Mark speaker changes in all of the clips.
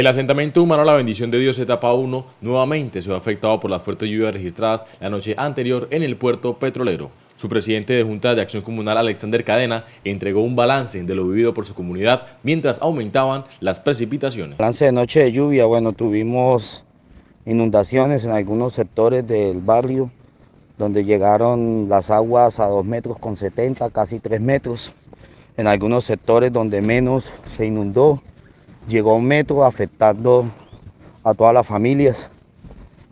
Speaker 1: El asentamiento humano La Bendición de Dios, etapa 1, nuevamente se ve afectado por las fuertes lluvias registradas la noche anterior en el puerto petrolero. Su presidente de Junta de Acción Comunal, Alexander Cadena, entregó un balance de lo vivido por su comunidad mientras aumentaban las precipitaciones.
Speaker 2: Balance de noche de lluvia, bueno, tuvimos inundaciones en algunos sectores del barrio, donde llegaron las aguas a 2 metros con 70, casi 3 metros. En algunos sectores donde menos se inundó, llegó a un metro afectando a todas las familias.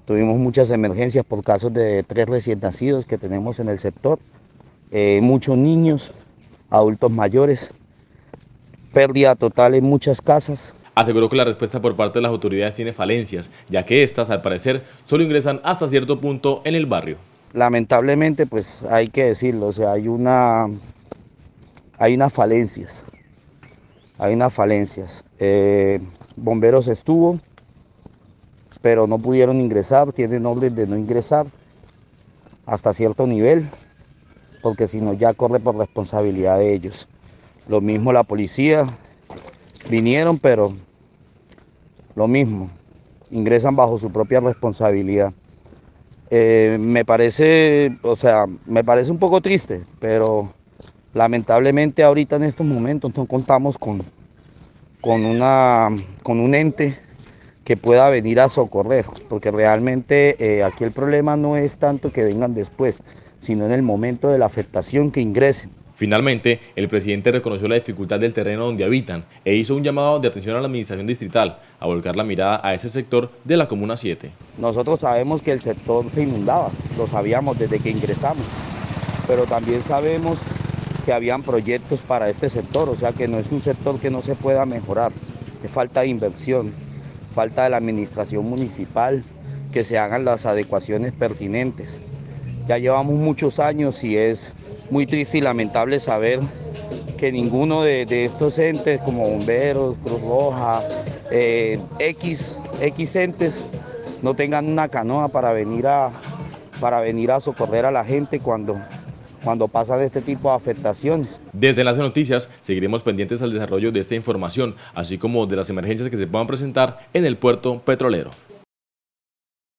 Speaker 2: Tuvimos muchas emergencias por casos de tres recién nacidos que tenemos en el sector, eh, muchos niños, adultos mayores, pérdida total en muchas casas.
Speaker 1: Aseguró que la respuesta por parte de las autoridades tiene falencias, ya que estas, al parecer, solo ingresan hasta cierto punto en el barrio.
Speaker 2: Lamentablemente, pues hay que decirlo, o sea, hay una, hay unas falencias hay unas falencias. Eh, bomberos estuvo, pero no pudieron ingresar, tienen orden de no ingresar hasta cierto nivel, porque si no ya corre por responsabilidad de ellos. Lo mismo la policía, vinieron, pero lo mismo, ingresan bajo su propia responsabilidad. Eh, me parece, o sea, me parece un poco triste, pero Lamentablemente ahorita en estos momentos no contamos con, con, una, con un ente que pueda venir a socorrer, porque realmente eh, aquí el problema no es tanto que vengan después, sino en el momento de la afectación que ingresen.
Speaker 1: Finalmente, el presidente reconoció la dificultad del terreno donde habitan e hizo un llamado de atención a la administración distrital a volcar la mirada a ese sector de la Comuna 7.
Speaker 2: Nosotros sabemos que el sector se inundaba, lo sabíamos desde que ingresamos, pero también sabemos que habían proyectos para este sector, o sea que no es un sector que no se pueda mejorar, es falta de inversión, falta de la administración municipal, que se hagan las adecuaciones pertinentes. Ya llevamos muchos años y es muy triste y lamentable saber que ninguno de, estos entes como bomberos, Cruz Roja, eh, X, X entes no tengan una canoa para venir a, para venir a socorrer a la gente cuando cuando pasan este tipo de afectaciones.
Speaker 1: Desde las noticias seguiremos pendientes al desarrollo de esta información, así como de las emergencias que se puedan presentar en el puerto petrolero.